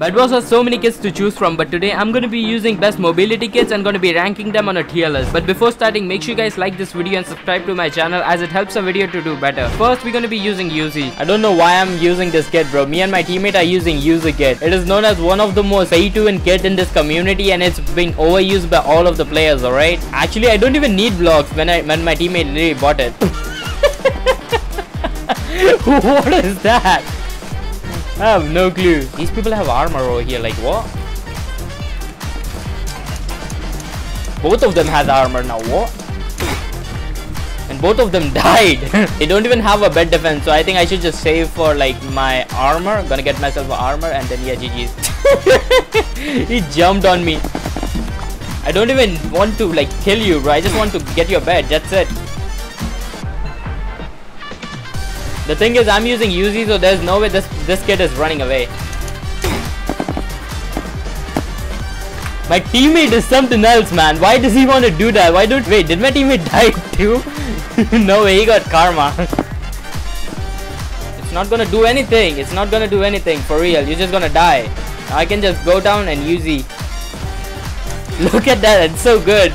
Bedwars has so many kits to choose from, but today I'm gonna be using best mobility kits and gonna be ranking them on a tier list. But before starting, make sure you guys like this video and subscribe to my channel as it helps the video to do better. First, we're gonna be using Yuzi. I don't know why I'm using this kit, bro. Me and my teammate are using Yuzi kit. It is known as one of the most pay to win kit in this community and it's being overused by all of the players, alright? Actually, I don't even need blocks when I when my teammate literally bought it. what is that? I have no clue. These people have armor over here, like what? Both of them has armor now, what? And both of them died. they don't even have a bed defense, so I think I should just save for like my armor. Gonna get myself armor and then yeah, GG's. he jumped on me. I don't even want to like kill you, bro. I just want to get your bed. That's it. The thing is, I'm using Yuzi, so there's no way this this kid is running away. My teammate is something else, man. Why does he want to do that? Why don't wait? Did my teammate die too? no way, he got karma. it's not gonna do anything. It's not gonna do anything for real. You're just gonna die. I can just go down and Yuzi. Look at that. It's so good.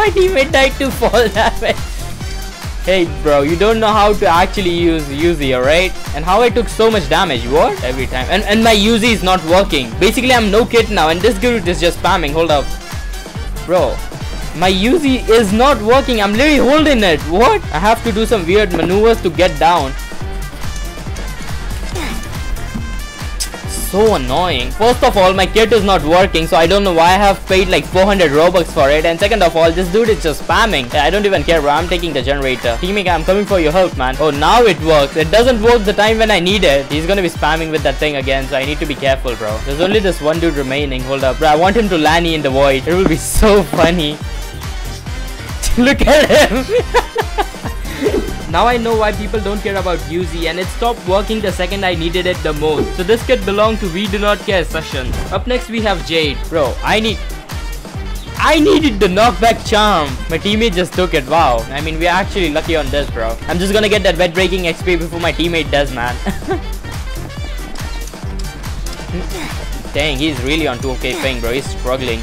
my teammate died to fall damage. Hey bro, you don't know how to actually use Yuzi, alright? And how I took so much damage, what? Every time. And, and my Yuzi is not working. Basically, I'm no kid now and this dude is just spamming. Hold up. Bro, my Yuzi is not working. I'm literally holding it. What? I have to do some weird maneuvers to get down. So annoying. First of all, my kit is not working, so I don't know why I have paid like 400 Robux for it. And second of all, this dude is just spamming. I don't even care, bro. I'm taking the generator. Teaming, I'm coming for your help, man. Oh, now it works. It doesn't work the time when I need it. He's gonna be spamming with that thing again, so I need to be careful, bro. There's only this one dude remaining. Hold up, bro. I want him to Lanny in the void. It will be so funny. Look at him. Now I know why people don't care about Yuzi and it stopped working the second I needed it the most. So this kit belonged to We Do Not Care session. Up next we have Jade. Bro, I need... I needed the knockback charm. My teammate just took it. Wow. I mean, we're actually lucky on this, bro. I'm just gonna get that bed breaking XP before my teammate does, man. Dang, he's really on 2k ping, bro. He's struggling.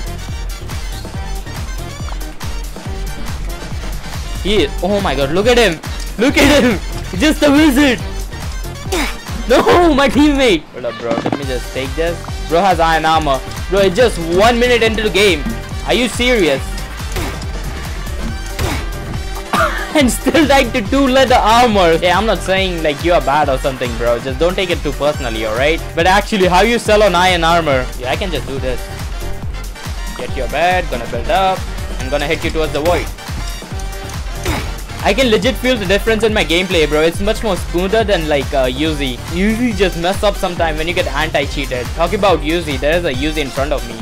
He oh my god, look at him. Look at him! Just a wizard! No, my teammate! Hold up, bro. Let me just take this. Bro has iron armor. Bro, it's just one minute into the game. Are you serious? and still died to two leather armor. Hey, I'm not saying like you are bad or something, bro. Just don't take it too personally, alright? But actually, how you sell on iron armor? Yeah, I can just do this. Get your bed, gonna build up, and gonna hit you towards the void. I can legit feel the difference in my gameplay, bro. It's much more smoother than like uh, Yuzi. Yuzi just mess up sometime when you get anti-cheated. Talk about Yuzi, there is a Yuzi in front of me.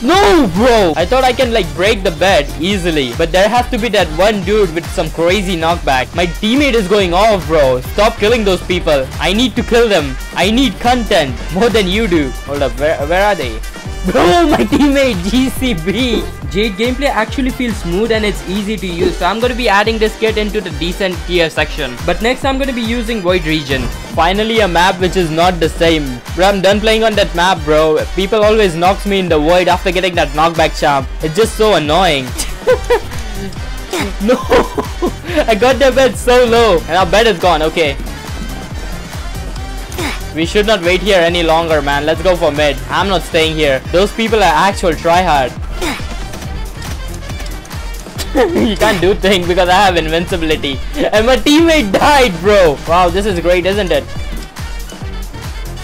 no, bro! I thought I can like break the bed easily. But there has to be that one dude with some crazy knockback. My teammate is going off, bro. Stop killing those people. I need to kill them. I need content more than you do. Hold up, where, where are they? Bro, my teammate GCB. Jade gameplay actually feels smooth and it's easy to use. So I'm to be adding this kit into the decent tier section. But next I'm to be using Void Regent. Finally a map which is not the same. Bro, I'm done playing on that map, bro. People always knocks me in the void after getting that knockback charm. It's just so annoying. no! I got the bed so low. And our bed is gone. Okay. We should not wait here any longer, man. Let's go for mid. I'm not staying here. Those people are actual tryhard. you can't do things because I have invincibility. And my teammate died, bro. Wow, this is great, isn't it?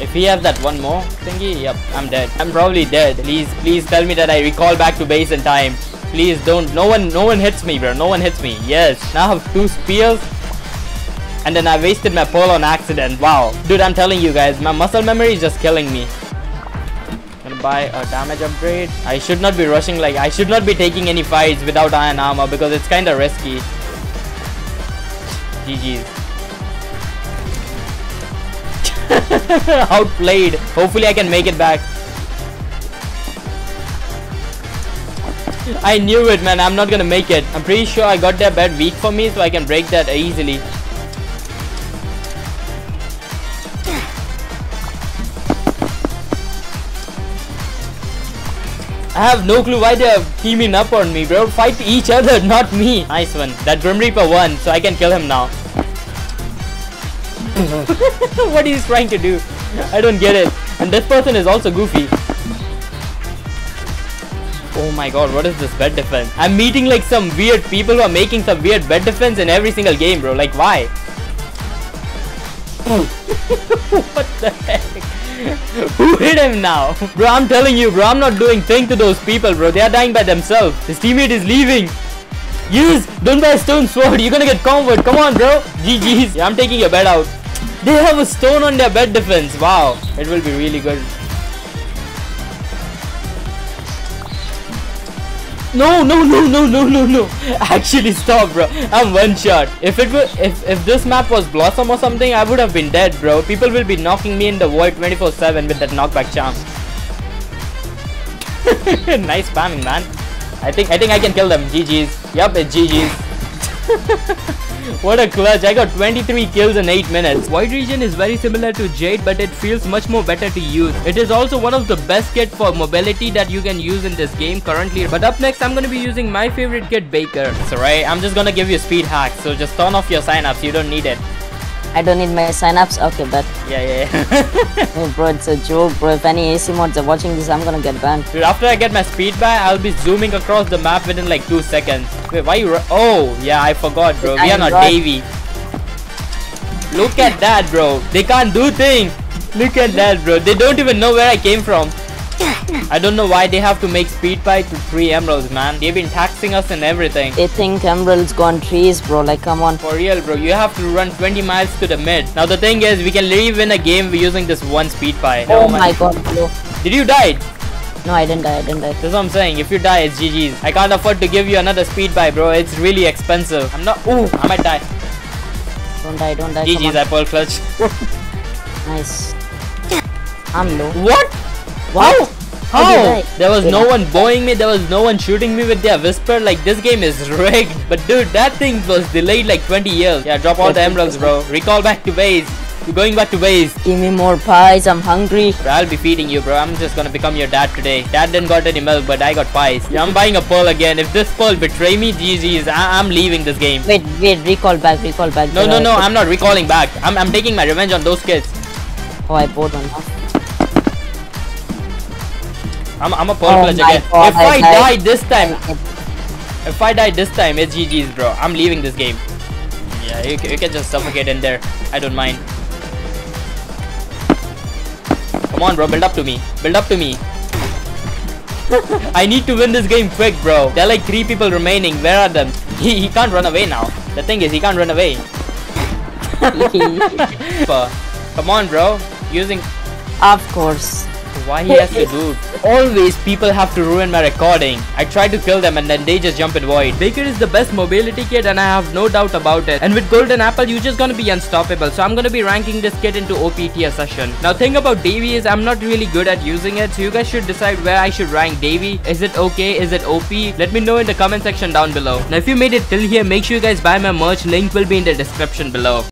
If he has that one more thingy, yep, I'm dead. I'm probably dead. Please, please tell me that I recall back to base in time. Please don't. No one, no one hits me, bro. No one hits me. Yes. Now I have two spears and then I wasted my pearl on accident. Wow. Dude, I'm telling you guys, my muscle memory is just killing me. Gonna buy a damage upgrade. I should not be rushing like, I should not be taking any fights without iron armor because it's kinda risky. GG's. Outplayed. Hopefully I can make it back. I knew it man, I'm not gonna make it. I'm pretty sure I got that bed weak for me so I can break that easily. I have no clue why they are teaming up on me, bro. Fight each other, not me. Nice one. That Grim Reaper won, so I can kill him now. what he's trying to do? I don't get it. And this person is also goofy. Oh my god, what is this bed defense? I'm meeting like some weird people who are making some weird bed defense in every single game, bro. Like, why? what the heck? Who hit him now? Bro, I'm telling you, bro, I'm not doing thing to those people, bro. They are dying by themselves. His teammate is leaving. Use, don't buy a stone sword. You're gonna get convert. Come on, bro. GG's. Yeah, I'm taking your bed out. They have a stone on their bed defense. Wow. It will be really good. No, no, no, no, no, no, no. Actually, stop, bro. I'm one shot. If it were, if if this map was Blossom or something, I would have been dead, bro. People will be knocking me in the void 24/7 with that knockback charm. nice spamming, man. I think I think I can kill them. GG's. Yup, it's GG's. what a clutch. I got 23 kills in 8 minutes. Void Regent is very similar to Jade but it feels much more better to use. It is also one of the best kit for mobility that you can use in this game currently. But up next I'm gonna be using my favorite kit Baker. So right, I'm just gonna give you speed hacks. So just turn off your signups. You don't need it. I don't need my signups. Okay, but Yeah, yeah, yeah. oh, bro, it's a joke, bro. If any AC mods are watching this, I'm gonna get banned. Dude, after I get my speed back, I'll be zooming across the map within like 2 seconds. Wait, why you Oh, yeah, I forgot, bro. We are not God. Davey. Look at that, bro. They can't do things. Look at that, bro. They don't even know where I came from. I don't know why they have to make speed pie to 3 emeralds, man. They've been taxing us and everything. They think emeralds go on trees, bro. Like, come on. For real, bro. You have to run 20 miles to the mid. Now, the thing is, we can leave in a game using this one speed pie. Oh my god, bro. Did you die? No, I didn't die. I didn't die. That's what I'm saying. If you die, it's GG's. I can't afford to give you another speed buy, bro. It's really expensive. I'm not. Ooh, I might die. Don't die. Don't die. GG's, I pull clutch. Nice. I'm low. what? Wow. How How? There was no one bowing me. There was no one shooting me with their whisper. Like this game is rigged. But dude, that thing was delayed like 20 years. Yeah, drop all the emeralds, bro. Recall back to base. You're going back to base. Give me more pies. I'm hungry. Bro, I'll be feeding you, bro. I'm just gonna become your dad today. Dad didn't got any milk, but I got pies. Yeah, I'm buying a pearl again. If this pearl betray me, GG's. I- I'm leaving this game. Wait, wait. Recall back. Recall back. No, There no, no, I'm not recalling back. I'm, I'm taking my revenge on those kids. Oh, I bought one. now. I'm, I'm a pearl Oh again. God, if I I die this time, if I die this time, it's GG's, bro. I'm leaving this game. Yeah, you, you can just suffocate in there. I don't mind. Come on, bro. Build up to me. Build up to me. I need to win this game quick, bro. There are like three people remaining. Where are them? He, he can't run away now. The thing is, he can't run away. Come on, bro. Using of course. Why he has to do. Always people have to ruin my recording. I try to kill them and then they just jump in void. Baker is the best mobility kit and i have no doubt about it. And with golden apple you're just gonna be unstoppable. So i'm gonna be ranking this kit into opt a session. Now thing about davey is i'm not really good at using it. So you guys should decide where i should rank davey is it okay is it op let me know in the comment section down below. Now if you made it till here make sure you guys buy my merch. Link will be in the description below